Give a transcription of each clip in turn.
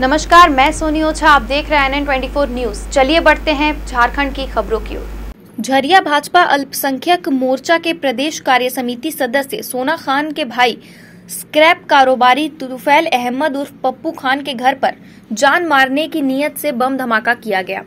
नमस्कार, मैं सोनी ओछा आप देख रहे हैं एन ट्वेंटी न्यूज़ चलिए बढ़ते हैं झारखंड की खबरों की ओर। झरिया भाजपा अल्पसंख्यक मोर्चा के प्रदेश कार्य समिति सदस्य सोना खान के भाई स्क्रैप कारोबारी तुफैल अहमद उर्फ़ पप्पू खान के घर पर जान मारने की नीयत से बम धमाका किया गया।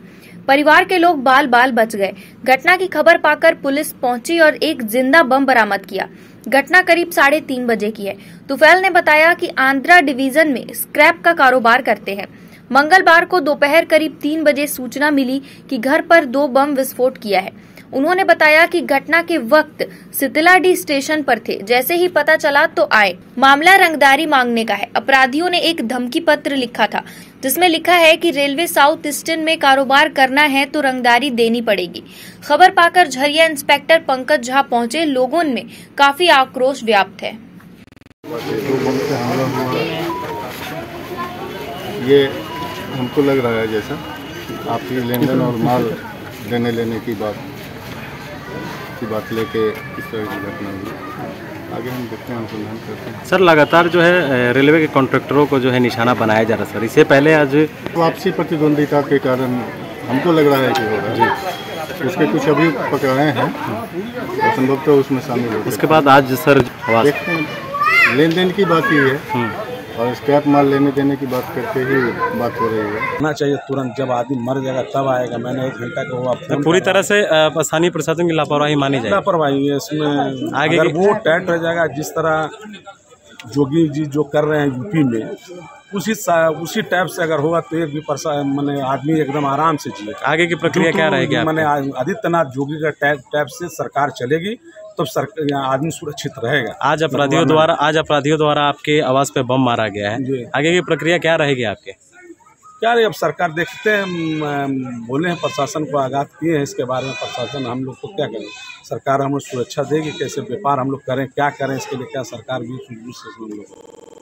परिवार के लोग बाल बाल बच गए। घटना की खबर पाकर पुलिस पहुँची और एक ज़िंदा बम बरामद किया। घटना करीब साढ़े तीन बजे की है। तुफैल ने बताया कि आंध्रा डिवीज़न में स्क्रैप का कारोबार करते हैं। मंगलवार को दोपहर करीब तीन बजे सूचना मिली कि घर पर दो बम विस्फोट किया है। उन्होंने बताया कि घटना के वक्त सितलाडी स्टेशन पर थे। जैसे ही पता चला तो आए। मामला रंगदारी मांगने का है। अपराधियों ने एक धमकी पत्र लिखा था, जिसमें लिखा है कि रेलवे साउथ ईस्टर्न में कारोबार करना है तो रंगदारी देनी पड़ेगी। खबर पाकर झरिया इंस्पेक्टर पंकज झा पहुँचे। लोगों में काफ़ी आक्रोश व्याप्त है। ये हमको लग रहा है जैसा आपकी लेन देन और माल देने लेने की बात की बात लेके इस तरह की घटना हुई। आगे हम देखते हैं अनुसंधान करते हैं। सर लगातार जो है रेलवे के कॉन्ट्रैक्टरों को जो है निशाना बनाया जा रहा है सर। इससे पहले आज वापसी प्रतिद्वंदिता के कारण हमको लग रहा है कि हो रहा है। उसके कुछ अभी पकड़ाए हैं संभवतः उसमें शामिल हो उसके बाद आज सर देखते हैं। लेन देन की बात ही है हम्म। और स्टेप माल लेने देने की बात करते ही बात हो रही है। ना चाहिए तुरंत जब आदमी मर जाएगा तब आएगा। मैंने एक घंटा का हुआ तो पूरी तरह से स्थानीय प्रशासन की लापरवाही मानी जाए लापरवाही है इसमें आगे अगर वो टाइट रह जाएगा जिस तरह जोगी जी जो कर रहे हैं यूपी में उसी उसी टाइप से अगर होगा तो एक भी परसा मैंने आदमी एकदम आराम से जिएगा। आगे की प्रक्रिया क्या रहेगी मैंने आदित्यनाथ जोगी का टाइप टाइप से सरकार चलेगी तो सर आदमी सुरक्षित रहेगा। आज अपराधियों द्वारा आज अपराधियों द्वारा आपके आवास पे बम मारा गया है। आगे की प्रक्रिया क्या रहेगी आपके? क्या अब सरकार देखते हैं बोले हैं, प्रशासन को आगाह किए हैं, इसके बारे में प्रशासन हम लोग को क्या करें? सरकार हमें सुरक्षा देगी, कैसे व्यापार हम लोग करें, क्या करें, इसके लिए क्या सरकार भी हम लोग